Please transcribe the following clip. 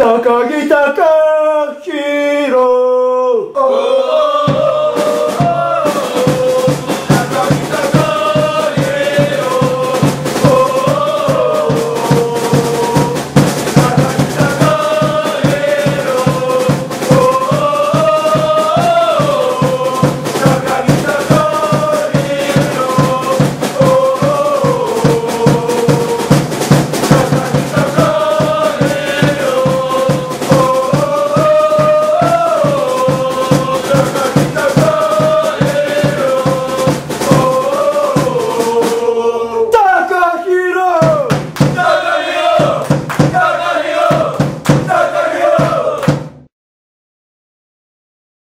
高木隆弘